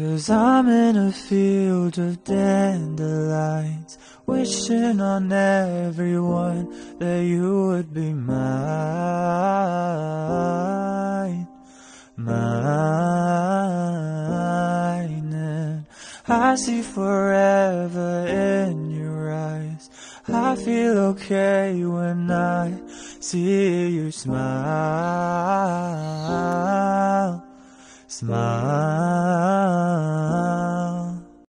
Cause I'm in a field of dandelions, wishing on everyone that you would be mine, mine. And I see forever in your eyes. I feel okay when I see you smile, smile.